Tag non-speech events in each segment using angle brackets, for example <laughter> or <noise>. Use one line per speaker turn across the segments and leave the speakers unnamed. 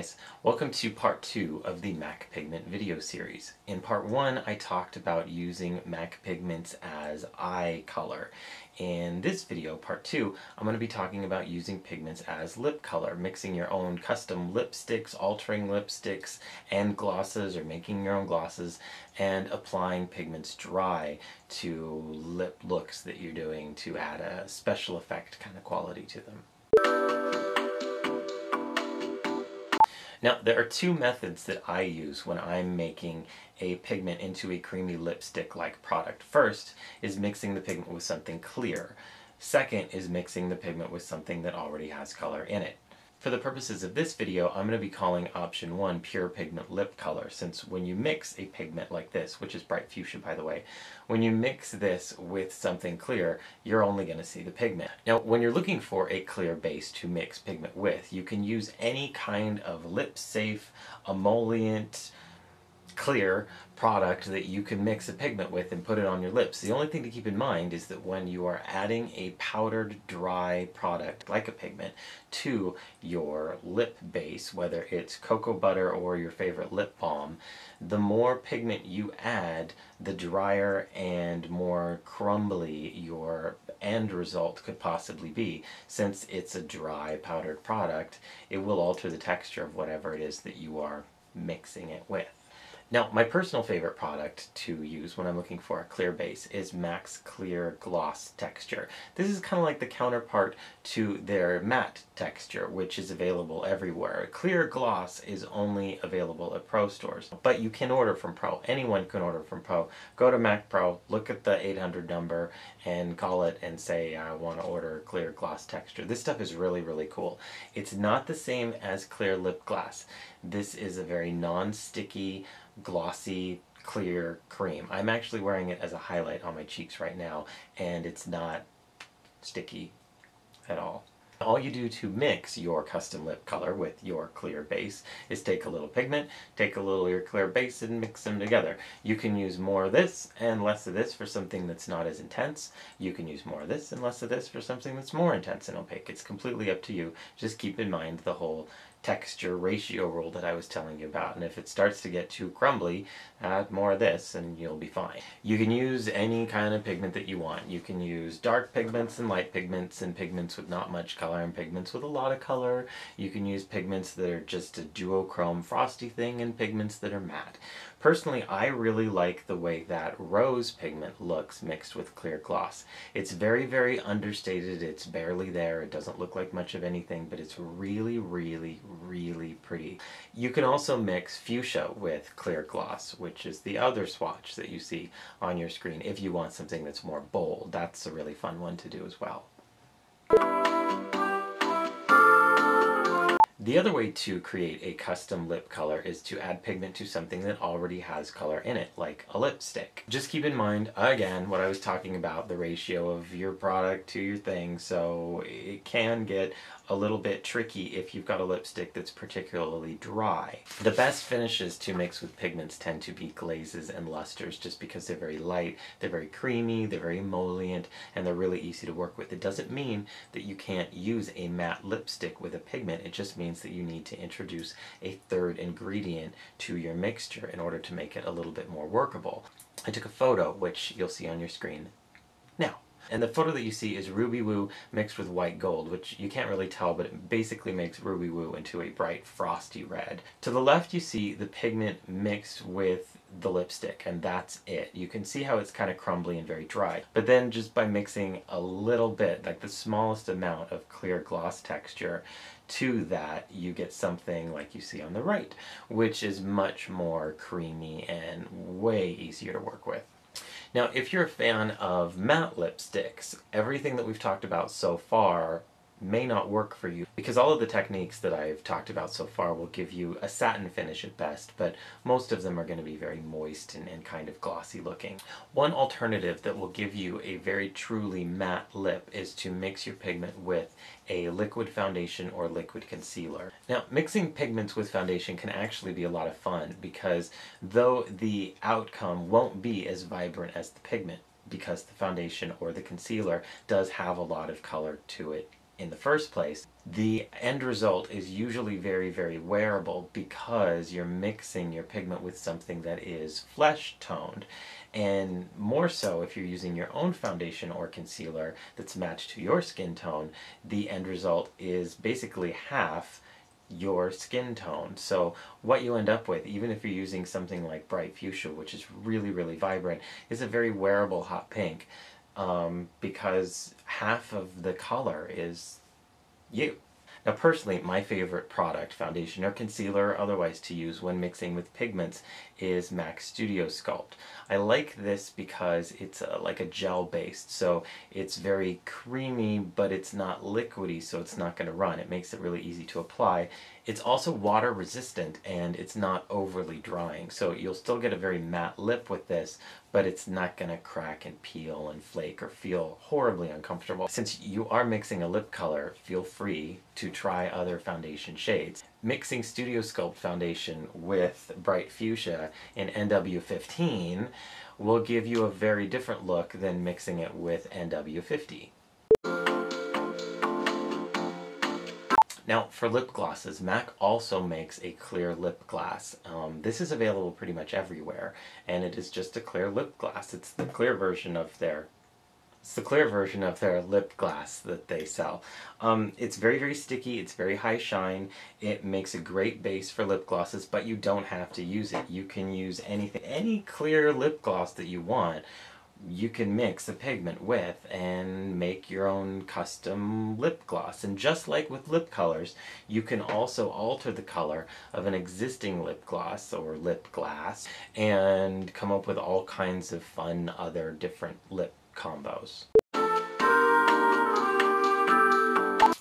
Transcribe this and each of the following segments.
guys, welcome to part 2 of the MAC Pigment video series. In part 1 I talked about using MAC pigments as eye color. In this video, part 2, I'm going to be talking about using pigments as lip color, mixing your own custom lipsticks, altering lipsticks and glosses or making your own glosses and applying pigments dry to lip looks that you're doing to add a special effect kind of quality to them. Now, there are two methods that I use when I'm making a pigment into a creamy lipstick-like product. First is mixing the pigment with something clear. Second is mixing the pigment with something that already has color in it. For the purposes of this video, I'm going to be calling option 1 pure pigment lip color, since when you mix a pigment like this, which is bright fuchsia by the way, when you mix this with something clear, you're only going to see the pigment. Now, when you're looking for a clear base to mix pigment with, you can use any kind of lip-safe, emollient, clear product that you can mix a pigment with and put it on your lips. The only thing to keep in mind is that when you are adding a powdered dry product like a pigment to your lip base, whether it's cocoa butter or your favorite lip balm, the more pigment you add, the drier and more crumbly your end result could possibly be. Since it's a dry powdered product, it will alter the texture of whatever it is that you are mixing it with. Now, my personal favorite product to use when I'm looking for a clear base is MAC's Clear Gloss Texture. This is kind of like the counterpart to their matte texture, which is available everywhere. Clear Gloss is only available at Pro stores, but you can order from Pro. Anyone can order from Pro. Go to Mac Pro, look at the 800 number, and call it and say, I want to order Clear Gloss Texture. This stuff is really, really cool. It's not the same as Clear Lip Glass. This is a very non-sticky, glossy, clear cream. I'm actually wearing it as a highlight on my cheeks right now, and it's not sticky at all. All you do to mix your custom lip color with your clear base is take a little pigment, take a little your clear base and mix them together. You can use more of this and less of this for something that's not as intense. You can use more of this and less of this for something that's more intense and opaque. It's completely up to you. Just keep in mind the whole texture ratio rule that I was telling you about. And if it starts to get too crumbly, add more of this and you'll be fine. You can use any kind of pigment that you want. You can use dark pigments and light pigments and pigments with not much color and pigments with a lot of color. You can use pigments that are just a duochrome frosty thing and pigments that are matte. Personally, I really like the way that rose pigment looks mixed with clear gloss. It's very, very understated. It's barely there. It doesn't look like much of anything, but it's really, really, really pretty. You can also mix fuchsia with clear gloss, which is the other swatch that you see on your screen if you want something that's more bold. That's a really fun one to do as well. The other way to create a custom lip color is to add pigment to something that already has color in it, like a lipstick. Just keep in mind, again, what I was talking about, the ratio of your product to your thing, so it can get a little bit tricky if you've got a lipstick that's particularly dry. The best finishes to mix with pigments tend to be glazes and lusters just because they're very light, they're very creamy, they're very emollient, and they're really easy to work with. It doesn't mean that you can't use a matte lipstick with a pigment, it just means that you need to introduce a third ingredient to your mixture in order to make it a little bit more workable. I took a photo, which you'll see on your screen now. And the photo that you see is Ruby Woo mixed with white gold, which you can't really tell, but it basically makes Ruby Woo into a bright frosty red. To the left you see the pigment mixed with the lipstick and that's it. You can see how it's kind of crumbly and very dry. But then just by mixing a little bit, like the smallest amount of clear gloss texture to that, you get something like you see on the right, which is much more creamy and way easier to work with. Now, if you're a fan of matte lipsticks, everything that we've talked about so far may not work for you because all of the techniques that I've talked about so far will give you a satin finish at best, but most of them are going to be very moist and, and, kind of glossy looking. One alternative that will give you a very truly matte lip is to mix your pigment with a liquid foundation or liquid concealer. Now, mixing pigments with foundation can actually be a lot of fun because though the outcome won't be as vibrant as the pigment, because the foundation or the concealer does have a lot of color to it in the first place, the end result is usually very, very wearable because you're mixing your pigment with something that is flesh toned. And more so if you're using your own foundation or concealer that's matched to your skin tone, the end result is basically half your skin tone. So what you end up with, even if you're using something like Bright Fuchsia, which is really, really vibrant, is a very wearable hot pink um, because half of the color is you. Now personally, my favorite product, foundation or concealer, otherwise to use when mixing with pigments, is MAC Studio Sculpt. I like this because it's a, like a gel based, so it's very creamy, but it's not liquidy, so it's not going to run. It makes it really easy to apply. It's also water resistant and it's not overly drying, so you'll still get a very matte lip with this, but it's not going to crack and peel and flake or feel horribly uncomfortable. Since you are mixing a lip color, feel free to try other foundation shades. Mixing Studio Sculpt foundation with Bright Fuchsia in NW15 will give you a very different look than mixing it with NW50. Now, for lip glosses, MAC also makes a clear lip glass. Um, this is available pretty much everywhere, and it is just a clear lip glass. It's the clear version of their it's the clear version of their lip glass that they sell. Um, it's very, very sticky, it's very high shine, it makes a great base for lip glosses, but you don't have to use it. You can use anything, any clear lip gloss that you want you can mix a pigment with and make your own custom lip gloss. And just like with lip colors, you can also alter the color of an existing lip gloss or lip glass and come up with all kinds of fun other different lip combos.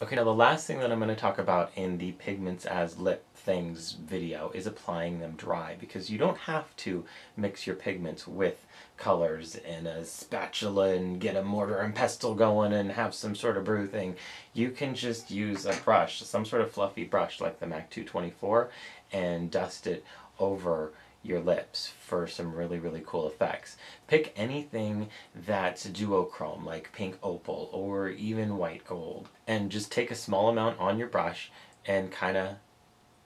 Okay, now the last thing that I'm going to talk about in the pigments as lip things video is applying them dry because you don't have to mix your pigments with colors in a spatula and get a mortar and pestle going and have some sort of brew thing. You can just use a brush, some sort of fluffy brush like the MAC 224 and dust it over your lips for some really, really cool effects. Pick anything that's duochrome, like pink opal or even white gold, and just take a small amount on your brush and kind of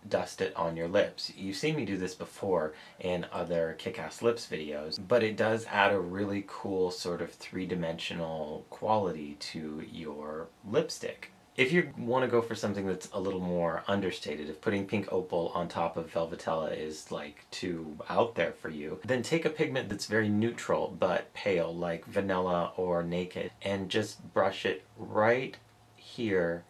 dust it on your lips. You've seen me do this before in other Kick-Ass Lips videos, but it does add a really cool sort of three-dimensional quality to your lipstick. If you want to go for something that's a little more understated, if putting pink opal on top of Velvetella is like too out there for you, then take a pigment that's very neutral but pale, like vanilla or naked, and just brush it right here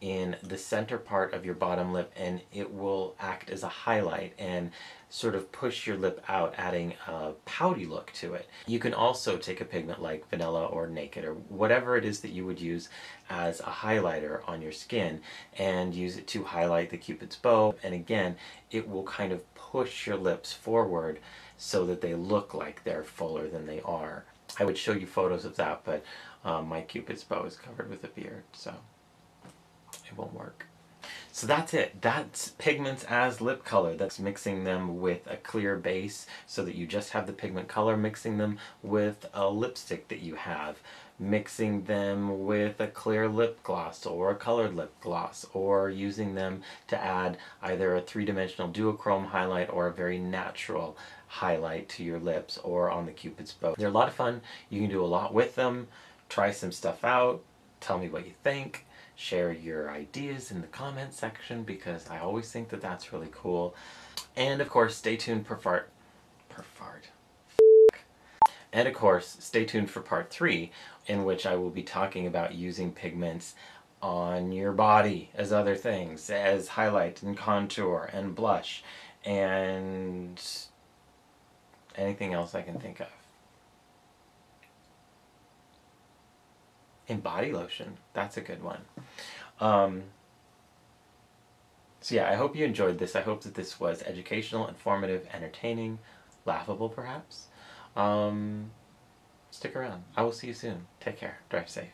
in the center part of your bottom lip and it will act as a highlight and sort of push your lip out, adding a pouty look to it. You can also take a pigment like vanilla or naked or whatever it is that you would use as a highlighter on your skin and use it to highlight the cupid's bow and again it will kind of push your lips forward so that they look like they're fuller than they are. I would show you photos of that but um, my cupid's bow is covered with a beard so it won't work. So that's it. That's pigments as lip color. That's mixing them with a clear base so that you just have the pigment color, mixing them with a lipstick that you have, mixing them with a clear lip gloss or a colored lip gloss, or using them to add either a three-dimensional duochrome highlight or a very natural highlight to your lips or on the cupid's bow. They're a lot of fun. You can do a lot with them. Try some stuff out. Tell me what you think share your ideas in the comment section because I always think that that's really cool. And of course, stay tuned for part... Per fart. <laughs> And of course, stay tuned for part three, in which I will be talking about using pigments on your body as other things, as highlight and contour and blush and anything else I can think of. And body lotion. That's a good one. Um, so yeah, I hope you enjoyed this. I hope that this was educational, informative, entertaining, laughable perhaps. Um, stick around. I will see you soon. Take care. Drive safe.